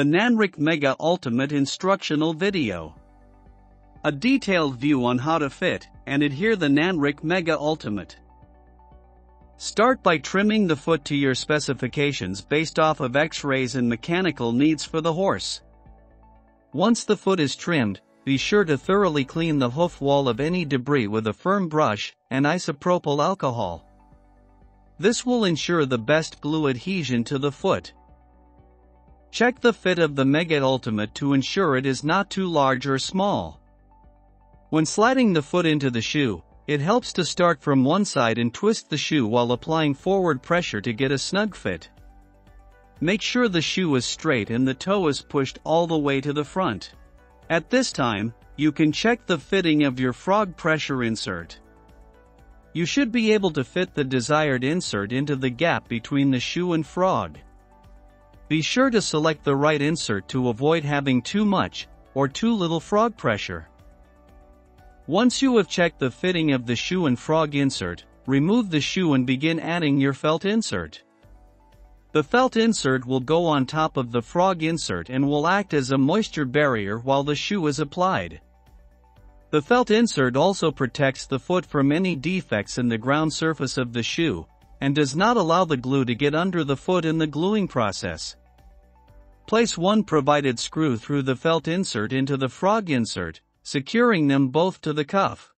the Nanric Mega Ultimate instructional video. A detailed view on how to fit and adhere the Nanric Mega Ultimate. Start by trimming the foot to your specifications based off of x-rays and mechanical needs for the horse. Once the foot is trimmed, be sure to thoroughly clean the hoof wall of any debris with a firm brush and isopropyl alcohol. This will ensure the best glue adhesion to the foot. Check the fit of the Mega Ultimate to ensure it is not too large or small. When sliding the foot into the shoe, it helps to start from one side and twist the shoe while applying forward pressure to get a snug fit. Make sure the shoe is straight and the toe is pushed all the way to the front. At this time, you can check the fitting of your frog pressure insert. You should be able to fit the desired insert into the gap between the shoe and frog. Be sure to select the right insert to avoid having too much or too little frog pressure. Once you have checked the fitting of the shoe and frog insert, remove the shoe and begin adding your felt insert. The felt insert will go on top of the frog insert and will act as a moisture barrier while the shoe is applied. The felt insert also protects the foot from any defects in the ground surface of the shoe, and does not allow the glue to get under the foot in the gluing process. Place one provided screw through the felt insert into the frog insert, securing them both to the cuff.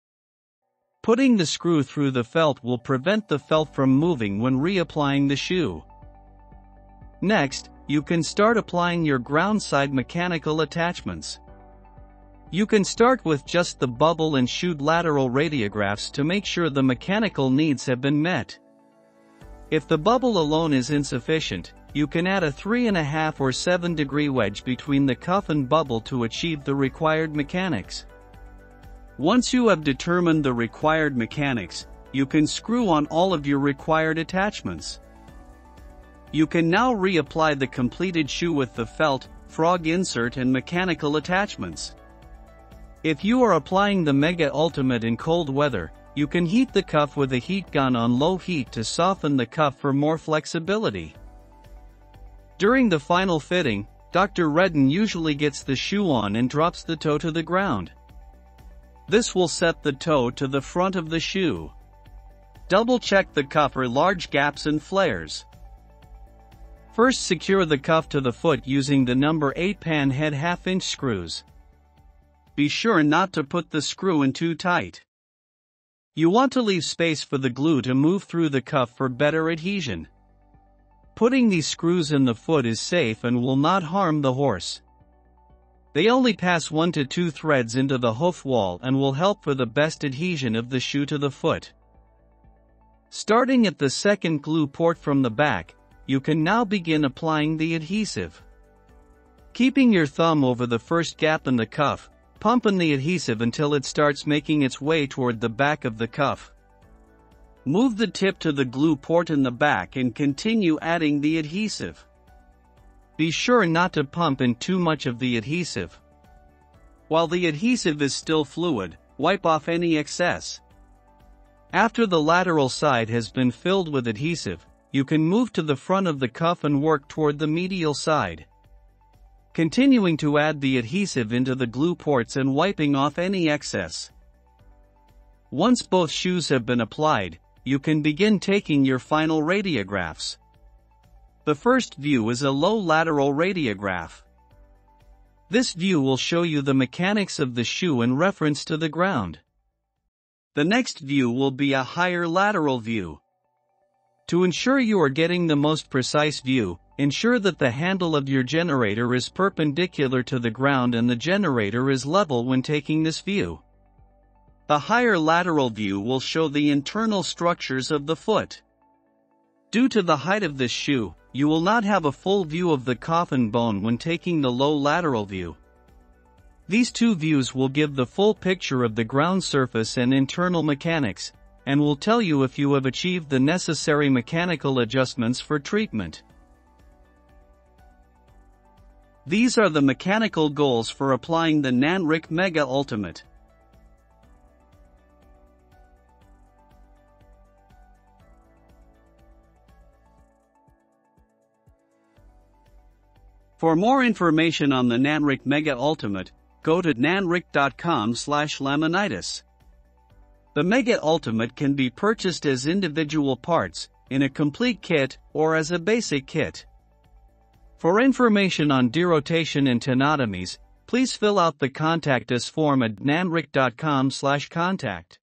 Putting the screw through the felt will prevent the felt from moving when reapplying the shoe. Next, you can start applying your ground side mechanical attachments. You can start with just the bubble and shoot lateral radiographs to make sure the mechanical needs have been met. If the bubble alone is insufficient, you can add a 3.5 or 7 degree wedge between the cuff and bubble to achieve the required mechanics. Once you have determined the required mechanics, you can screw on all of your required attachments. You can now reapply the completed shoe with the felt, frog insert and mechanical attachments. If you are applying the Mega Ultimate in cold weather, you can heat the cuff with a heat gun on low heat to soften the cuff for more flexibility. During the final fitting, Dr. Redden usually gets the shoe on and drops the toe to the ground. This will set the toe to the front of the shoe. Double check the cuff for large gaps and flares. First secure the cuff to the foot using the number 8 pan head half inch screws. Be sure not to put the screw in too tight. You want to leave space for the glue to move through the cuff for better adhesion. Putting these screws in the foot is safe and will not harm the horse. They only pass 1 to 2 threads into the hoof wall and will help for the best adhesion of the shoe to the foot. Starting at the second glue port from the back, you can now begin applying the adhesive. Keeping your thumb over the first gap in the cuff, pump in the adhesive until it starts making its way toward the back of the cuff. Move the tip to the glue port in the back and continue adding the adhesive. Be sure not to pump in too much of the adhesive. While the adhesive is still fluid, wipe off any excess. After the lateral side has been filled with adhesive, you can move to the front of the cuff and work toward the medial side. Continuing to add the adhesive into the glue ports and wiping off any excess. Once both shoes have been applied, you can begin taking your final radiographs. The first view is a low lateral radiograph. This view will show you the mechanics of the shoe in reference to the ground. The next view will be a higher lateral view. To ensure you are getting the most precise view, ensure that the handle of your generator is perpendicular to the ground and the generator is level when taking this view. The higher lateral view will show the internal structures of the foot. Due to the height of this shoe, you will not have a full view of the coffin bone when taking the low lateral view. These two views will give the full picture of the ground surface and internal mechanics, and will tell you if you have achieved the necessary mechanical adjustments for treatment. These are the mechanical goals for applying the Nanric Mega Ultimate. For more information on the Nanric Mega Ultimate, go to nanric.com slash laminitis. The Mega Ultimate can be purchased as individual parts, in a complete kit, or as a basic kit. For information on derotation and tenotomies, please fill out the contact us form at nanric.com slash contact.